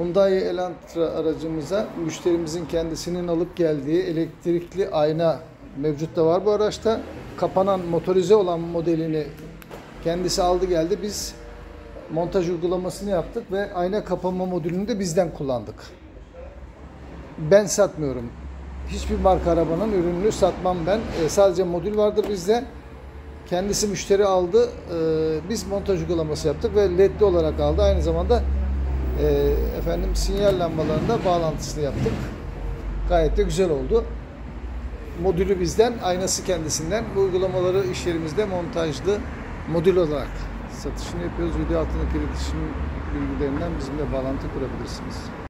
Hyundai Elantra aracımıza müşterimizin kendisinin alıp geldiği elektrikli ayna mevcut da var bu araçta. Kapanan motorize olan modelini kendisi aldı geldi. Biz montaj uygulamasını yaptık ve ayna kapama modülünü de bizden kullandık. Ben satmıyorum. Hiçbir marka arabanın ürününü satmam ben. E, sadece modül vardır bizde. Kendisi müşteri aldı. E, biz montaj uygulaması yaptık ve ledli olarak aldı. Aynı zamanda e, efendim sinyal lambalarında bağlantısını yaptık. Gayet de güzel oldu. Modülü bizden, aynası kendisinden. Bu uygulamaları iş yerimizde montajlı modül olarak satışını yapıyoruz. Video altındaki iletişim bilgilerinden bizimle bağlantı kurabilirsiniz.